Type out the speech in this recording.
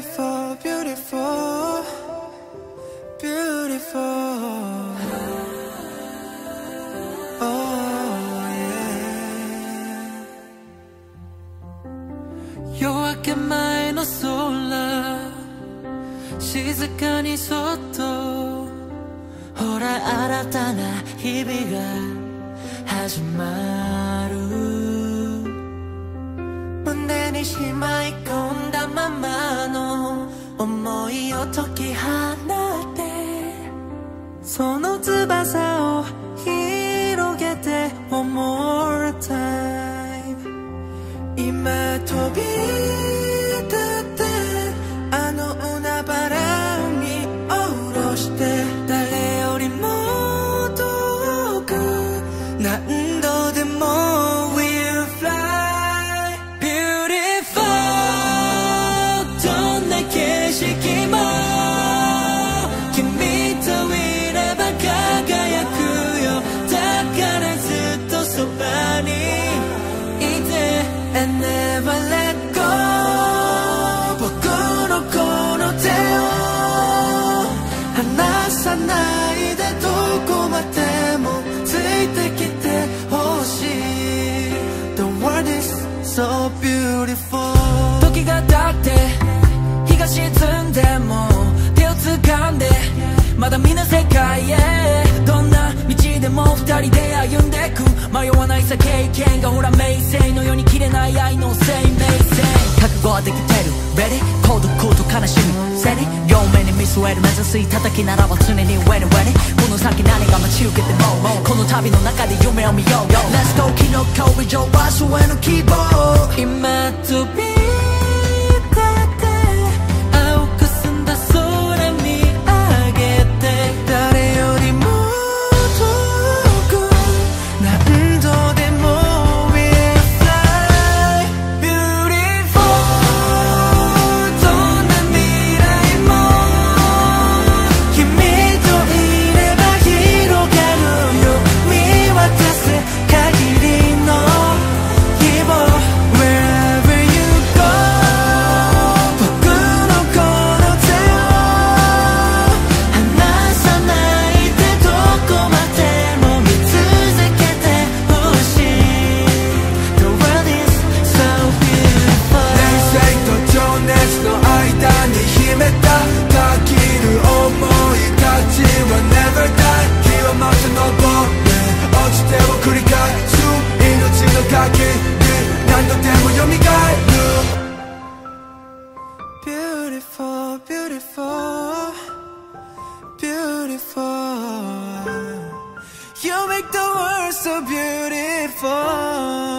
beautiful, beautiful, beautiful. Oh yeah. 夜明け前の空静かにそっとほら新たな日々が始まる胸にしまを解き放ってその翼を広げて One more time 今飛び so beautiful. 時が経って日が沈んでも手を掴んでまだ見ぬ世界へ。どんな道でも二人で歩んでく。迷わないさ経験がほら名声のように切れない愛の生命線。覚悟はできてる。Ready? 孤独と悲しみ Set it 両目に見据える目指すたたきならば常に上に上にこの先何が待ち受けてもこの旅の中で夢を見よう Let's go キノコ以上は上の希望。今飛び立 Beautiful, beautiful. You make the world so beautiful.